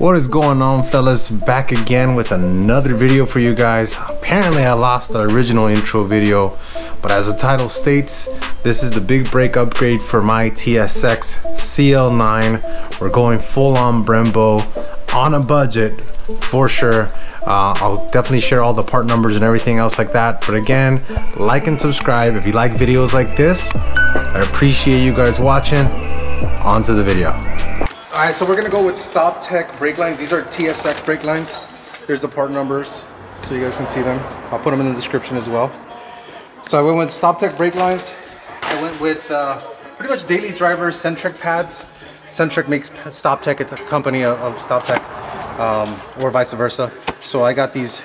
What is going on fellas? Back again with another video for you guys. Apparently I lost the original intro video, but as the title states, this is the big brake upgrade for my TSX CL9. We're going full on Brembo on a budget for sure. Uh, I'll definitely share all the part numbers and everything else like that. But again, like and subscribe if you like videos like this. I appreciate you guys watching. On to the video. All right, so we're gonna go with Stop Tech brake lines. These are TSX brake lines. Here's the part numbers so you guys can see them. I'll put them in the description as well. So I went with Stop Tech brake lines. I went with uh, pretty much daily driver Centric pads. Centric makes Stop Tech, it's a company of, of Stop Tech, um, or vice versa. So I got these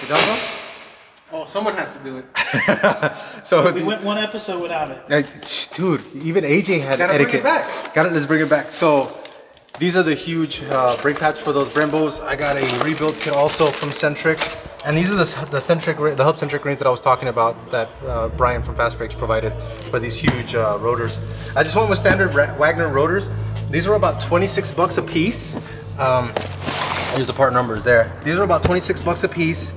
You done? Oh, someone has to do it. so We went one episode without it. Like, dude, even AJ had Gotta bring etiquette. it back. Got it. Let's bring it back. So these are the huge uh, brake pads for those Brembos. I got a rebuild kit also from Centric, and these are the the Centric the hub Centric rings that I was talking about that uh, Brian from Fast Brakes provided for these huge uh, rotors. I just went with standard Wagner rotors. These were about 26 bucks a piece. Um, here's the part numbers there. These were about 26 bucks a piece.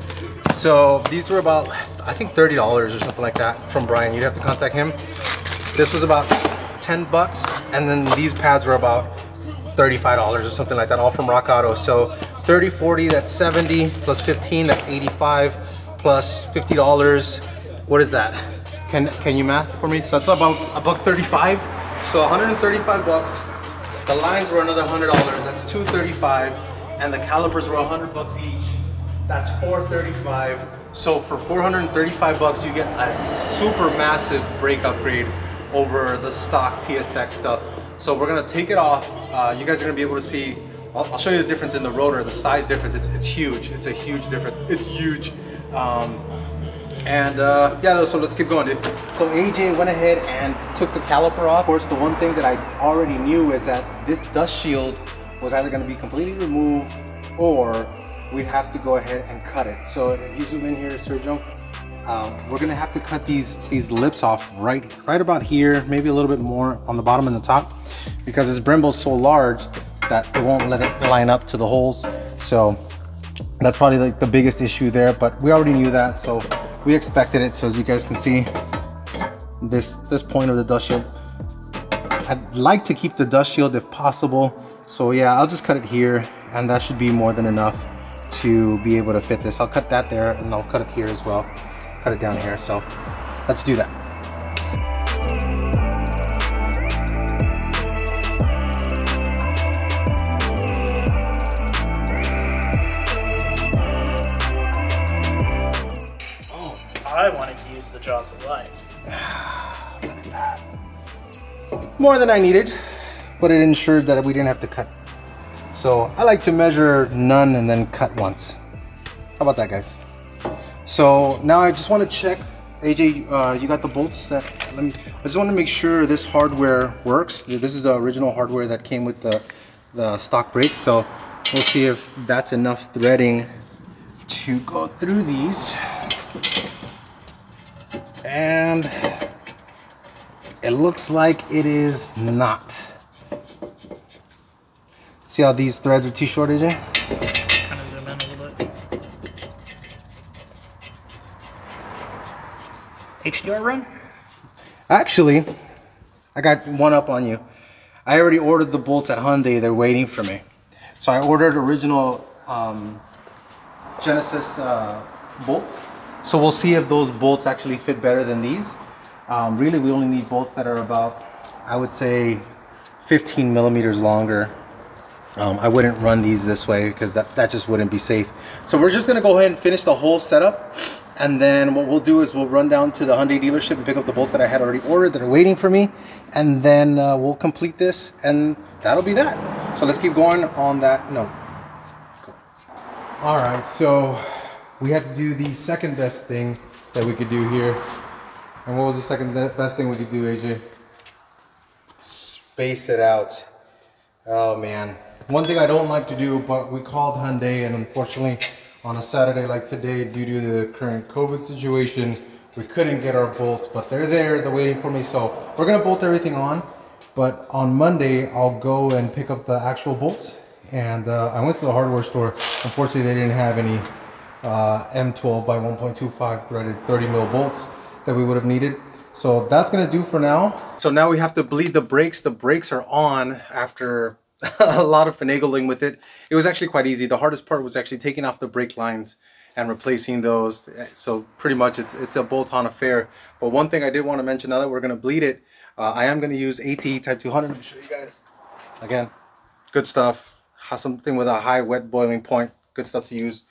So these were about, I think $30 or something like that from Brian. You'd have to contact him. This was about 10 bucks. And then these pads were about $35 or something like that, all from Rock Auto. So 30, 40, that's 70, plus 15, that's 85, plus $50. What is that? Can, can you math for me? So that's about a buck 35. So 135 bucks. The lines were another $100. That's 235. And the calipers were 100 bucks each. That's 435. So for 435 bucks, you get a super massive brake upgrade over the stock TSX stuff. So we're gonna take it off. Uh, you guys are gonna be able to see. I'll, I'll show you the difference in the rotor, the size difference. It's, it's huge. It's a huge difference. It's huge. Um, and uh, yeah, so let's keep going, dude. So AJ went ahead and took the caliper off. Of course, the one thing that I already knew is that this dust shield was either to be completely removed or we have to go ahead and cut it. So if you zoom in here, Sergio, um, we're gonna have to cut these these lips off right right about here, maybe a little bit more on the bottom and the top, because this Brembo's so large that it won't let it line up to the holes. So that's probably like the biggest issue there, but we already knew that, so we expected it. So as you guys can see, this this point of the dust shield, I'd like to keep the dust shield if possible. So yeah, I'll just cut it here, and that should be more than enough to be able to fit this. I'll cut that there, and I'll cut it here as well. Cut it down here. So let's do that. Oh. I wanted to use the jaws of life. more than I needed, but it ensured that we didn't have to cut. So I like to measure none and then cut once. How about that, guys? So now I just want to check, AJ, uh, you got the bolts that, let me, I just want to make sure this hardware works. This is the original hardware that came with the, the stock brakes. So we'll see if that's enough threading to go through these. And it looks like it is not. See how these threads are too short, AJ? Kind of zoom in a little bit. HDR run? Actually, I got one up on you. I already ordered the bolts at Hyundai. They're waiting for me. So I ordered original um, Genesis uh, bolts. So we'll see if those bolts actually fit better than these. Um, really, we only need bolts that are about, I would say, 15 millimeters longer. Um, I wouldn't run these this way because that, that just wouldn't be safe. So we're just gonna go ahead and finish the whole setup. And then what we'll do is we'll run down to the Hyundai dealership and pick up the bolts that I had already ordered that are waiting for me. And then uh, we'll complete this and that'll be that. So let's keep going on that note. Cool. All right, so we had to do the second best thing that we could do here. And what was the second best thing we could do, AJ? Space it out. Oh man. One thing I don't like to do, but we called Hyundai and unfortunately on a Saturday like today, due to the current COVID situation, we couldn't get our bolts, but they're there, they're waiting for me. So we're gonna bolt everything on. But on Monday, I'll go and pick up the actual bolts. And uh, I went to the hardware store. Unfortunately, they didn't have any uh, M12 by 1.25 threaded 30 mil bolts that we would have needed. So that's gonna do for now. So now we have to bleed the brakes. The brakes are on after a lot of finagling with it. It was actually quite easy. The hardest part was actually taking off the brake lines and replacing those. So pretty much it's, it's a bolt-on affair. But one thing I did want to mention now that we're going to bleed it, uh, I am going to use ATE Type 200. Let me show you guys. Again, good stuff. Has something with a high wet boiling point. Good stuff to use.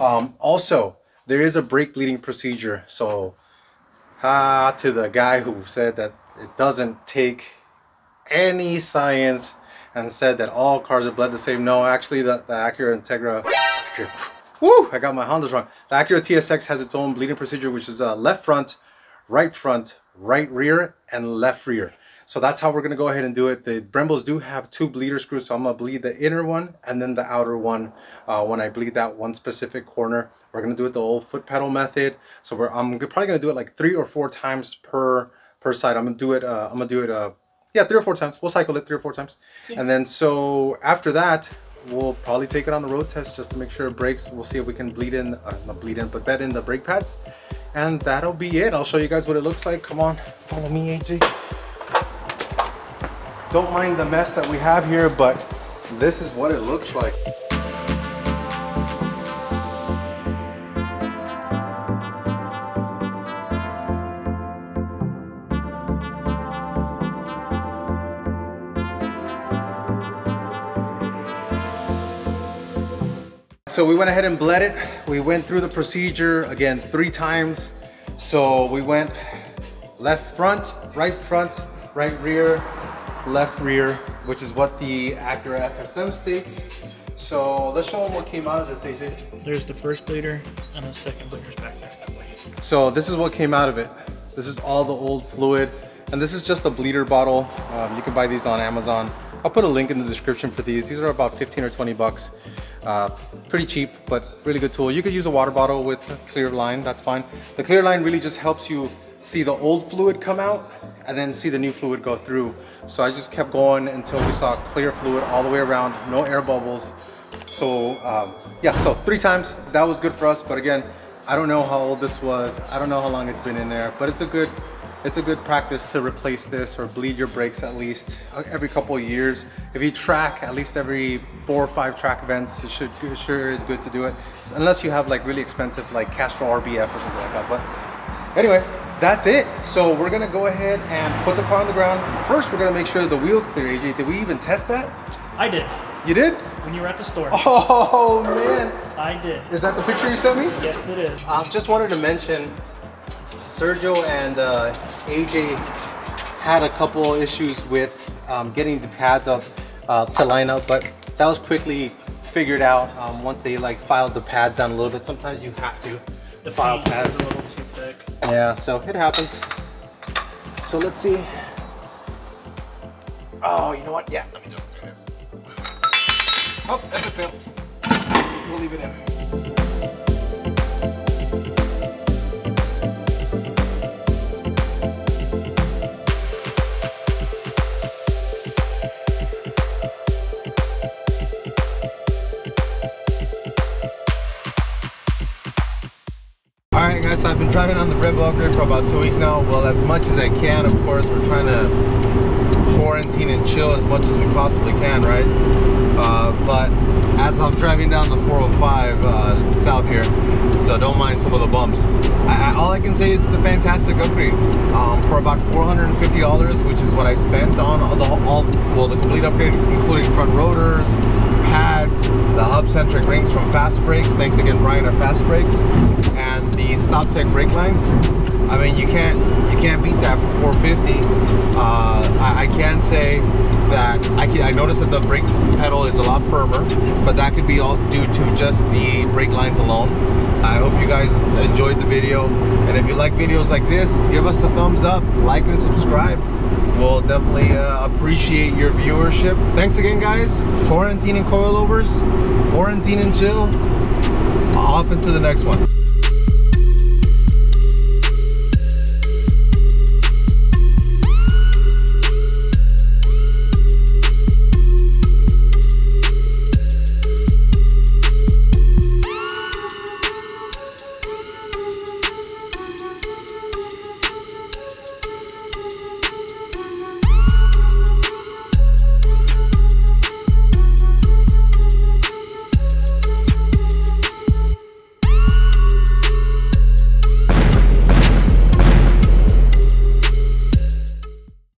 Um, also, there is a brake bleeding procedure. So ah, to the guy who said that it doesn't take any science and said that all cars are bled the same. No, actually the, the Acura Integra, woo, I got my Hondas wrong. The Acura TSX has its own bleeding procedure, which is uh, left front, right front, right rear, and left rear. So that's how we're gonna go ahead and do it. The Brembos do have two bleeder screws, so I'm gonna bleed the inner one and then the outer one uh, when I bleed that one specific corner. We're gonna do it the old foot pedal method. So I'm probably gonna do it like three or four times per per side. I'm gonna do it. Uh, I'm gonna do it. Uh, yeah, three or four times. We'll cycle it three or four times, and then so after that, we'll probably take it on the road test just to make sure it brakes. We'll see if we can bleed in, uh, not bleed in, but bed in the brake pads, and that'll be it. I'll show you guys what it looks like. Come on, follow me, AJ. Don't mind the mess that we have here, but this is what it looks like. So we went ahead and bled it. We went through the procedure again three times. So we went left front, right front, right rear, left rear, which is what the Acura FSM states. So let's show them what came out of this, AJ. There's the first bleeder and the second bleeder's back there. So this is what came out of it. This is all the old fluid. And this is just a bleeder bottle. Um, you can buy these on Amazon. I'll put a link in the description for these. These are about 15 or 20 bucks. Uh, pretty cheap, but really good tool. You could use a water bottle with clear line, that's fine. The clear line really just helps you see the old fluid come out and then see the new fluid go through. So I just kept going until we saw clear fluid all the way around, no air bubbles. So um, yeah, so three times, that was good for us. But again, I don't know how old this was. I don't know how long it's been in there, but it's a good, it's a good practice to replace this or bleed your brakes at least every couple of years. If you track at least every four or five track events, it should it sure is good to do it. Unless you have like really expensive like Castrol RBF or something like that. But anyway, that's it. So we're gonna go ahead and put the car on the ground. First, we're gonna make sure the wheel's clear. AJ, did we even test that? I did. You did? When you were at the store. Oh man. I did. Is that the picture you sent me? Yes, it is. I just wanted to mention Sergio and uh, AJ had a couple issues with um, getting the pads up uh, to line up, but that was quickly figured out um, once they like filed the pads down a little bit. Sometimes you have to The file pads. a little too thick. Yeah, so it happens. So let's see. Oh, you know what? Yeah, let me do this. Oh, epic fail. We'll leave it in. Driving on the Brembo upgrade for about two weeks now. Well, as much as I can, of course. We're trying to quarantine and chill as much as we possibly can, right? Uh, but as I'm driving down the 405 uh, south here, so don't mind some of the bumps. I, I, all I can say is it's a fantastic upgrade. Um, for about $450, which is what I spent on all the all well the complete upgrade, including front rotors, pads, the hub-centric rings from Fast Brakes. Thanks again, Brian, at Fast Brakes, and the StopTech brake lines. I mean, you can't you can't beat that for 450. Uh, I, I can say that I can, I noticed that the brake pedal is a lot firmer, but that could be all due to just the brake lines alone. I hope you guys enjoyed the video, and if you like videos like this, give us a thumbs up, like and subscribe. We'll definitely uh, appreciate your viewership. Thanks again, guys. Quarantine and coilovers, quarantine and chill. Off into the next one.